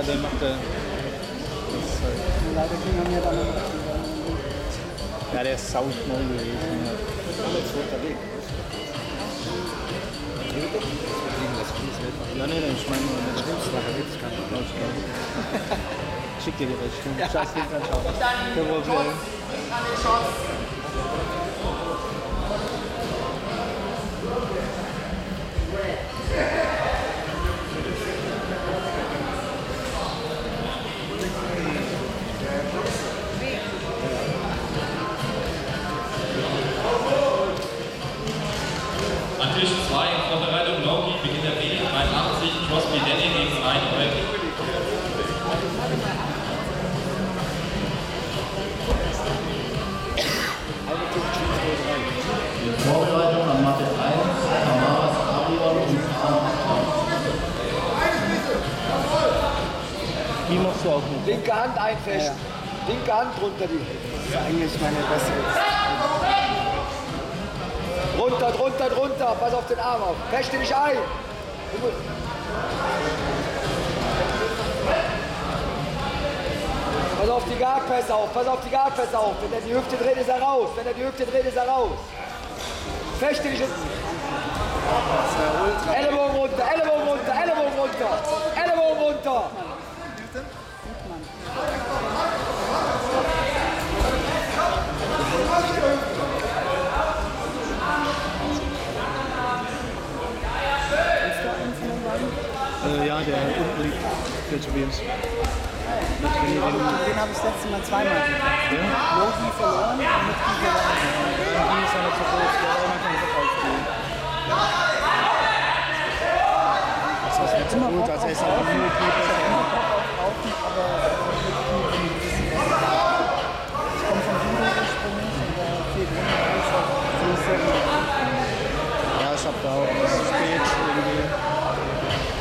Ja, der macht der. Leider ging er mir dann Ja, der ist saut neu gewesen. Ja. Ja, nee, nee, ich meine nur, der gibt's keinen. Glaub ich nicht. Schick dir die Rechnung. Scheiß Ding anschauen. Kein Problem. Du auch nicht. Linke Hand einfechten. Linke Hand drunter die. Das ist eigentlich meine bessere. Runter, drunter, drunter. Pass auf den Arm auf. Fechte dich ein. Pass auf die Gagpässe auf. Pass auf die Gagpässe auf. Wenn er die Hüfte dreht, ist er raus. Wenn er die Hüfte dreht, ist er raus. Fechte dich. Runter, Ellenbogen runter, Ellenbogen Ja, der unten liegt. Der Tobias. Den habe ich das letzte Mal zweimal gekämpft. Logi verloren und mit Ki gewonnen. Ja, die ist ja nicht so groß. Der hat auch manchmal nicht aufgehen. Das ist nicht so gut, als er ist auch nur Keeper. Laufen, aber mit Ki bin ich ein bisschen besser. Ich komme vom Judo ursprünglich und da fehlt mir alles auf Füße. Ja, ich hab da auch das ist spät irgendwie.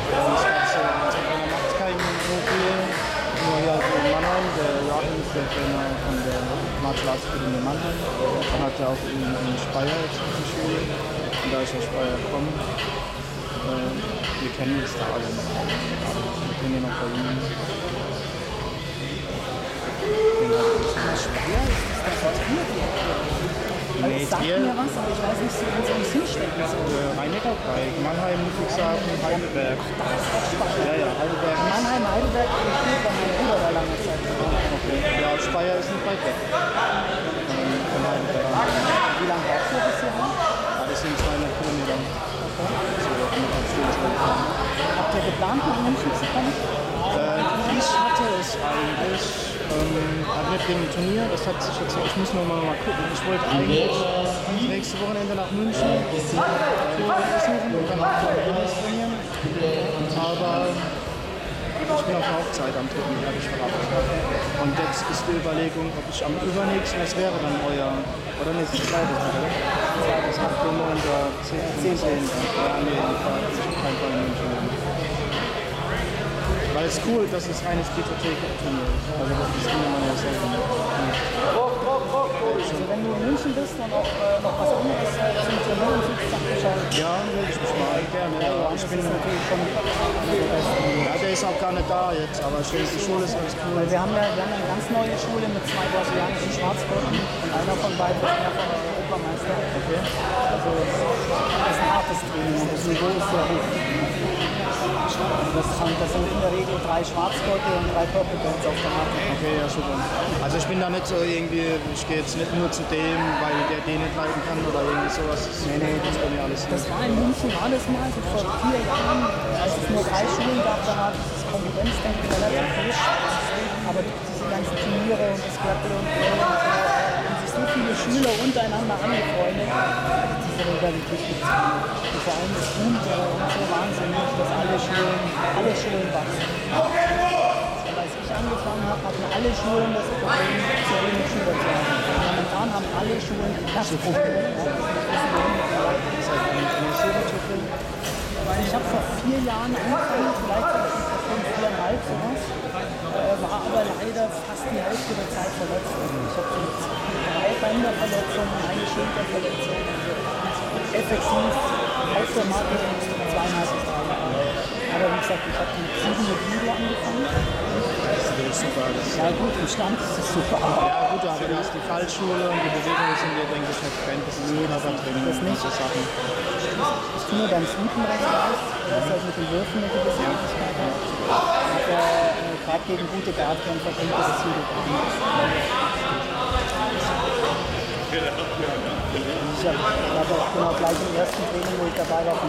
Ja, und ich dachte, so, der Trainer macht keinen so viel. Nur hier halt in Mannheim, der Joachim ist der Trainer von der Martial Arts Academy Mannheim. Dann hat er auch in, in Speyer jetzt die Schule. Und da ich aus Speyer komme, äh, wir kennen uns da alle noch. Wir kennen ihn auch bei ihm. Den hat ein bisschen Ja, ist das Nee, sagt mir was, aber ich weiß nicht so ganz, wo es hinstecken soll. äh, Rhein-Neckar-Dreieck, Mannheim, Ludwigshafen, Heidelberg. Ja, ja, Heidelberg. Mannheim, Heidelberg, ich spiele bei meinem Bruder da lange Zeit. Ja, Speyer ist nicht weit weg. Von, von Heidelberg. Wie lange brauchst du bis hierhin? Ja, das sind 200 Kilometer. So, anderthalb Stunden schon gefahren. Habt ihr geplant, nach München zu kommen? Äh, ich hatte es eigentlich, ähm, nicht wegen dem Turnier, das hat sich jetzt, ich muss noch mal, mal gucken. Ich wollte eigentlich nächste Wochenende nach München äh, besuchen und Tennis trainieren. Aber ich bin auf einer Hochzeit am 3. habe ich verraten. Und jetzt ist die Überlegung, ob ich am übernächsten, was wäre dann euer, oder nee, das ist zweite Tag, oder? Das 8. 9. 10. 10. Ja, nee, ich auf keinen Fall in München. Weil es cool, dass es reines Bibliothek-Turnier ist. Also das ist immer ja selten. Wenn du in München bist und auch äh, noch was anderes äh, zum Turnier und suchst, sag Bescheid. Ja, will ich mich mal gerne. Ja, ich bin, natürlich schon ja, der ist auch gar nicht da jetzt, aber ich denke, die Schule ist ganz cool. Weil wir haben ja wir haben eine ganz neue Schule mit zwei brasilianischen Schwarzgurten und einer von beiden mehrfacher Europameister. Okay. Also das ist ein hartes Training das Niveau ist sehr hoch. Das, sind- das sind in der Regel drei Schwarzgurte und drei Purple Belts auf der Matte. Okay, ja, super. Also ich bin da nicht so irgendwie, ich gehe jetzt nicht nur zu dem, weil der den nicht leiten kann oder irgendwie sowas. Nee, nee, das bei mir alles Das war in München das mal, so vor vier Jahren, als es nur drei Schulen gab, da war das Konkurrenzdenken relativ hoch. Aber durch diese ganzen Turniere und das Grapple und so, so viele Schüler untereinander angefreundet, diese Rivalität gibt Und vor allem das äh, und so wahnsinnig, dass alle Schulen, alle Schulen wachsen. Und als ich angefangen habe, hatten alle Schulen das Problem, zu wenig Schüler zu haben. Momentan haben alle Schulen das Problem. Ja, ich habe vor vier Jahren angefangen, vielleicht viereinhalb sowas. Äh, war aber leider fast die Hälfte der Zeit verletzt. Also ich habe so drei Bänderverletzungen, eine Schulterverletzung. Effektiv auf der Matte zweieinhalb Jahre. Aber wie gesagt, ich habe mit sieben Judo angefangen. Ist natürlich super. Das ist, Ja gut, im Stand ist es super, ja gut, aber du hast die Fallschule und die Bewegungen sind dir, denke ich, nicht fremd. Das ist Körpertraining das nicht. solche Sachen. ich tue mir beim Sweepen recht leicht. Du hast halt mit den Würfen eine gewisse Möglichkeit. Aber äh, gerade gegen gute Guardkämpfer bringt das Judo. Ich habe genau gleich im ersten Training, wo ich dabei war,